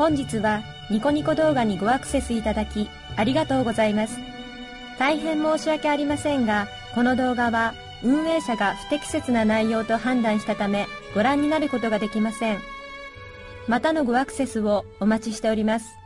本日はニコニコ動画にごアクセスいただきありがとうございます。大変申し訳ありませんが、この動画は運営者が不適切な内容と判断したためご覧になることができません。またのごアクセスをお待ちしております。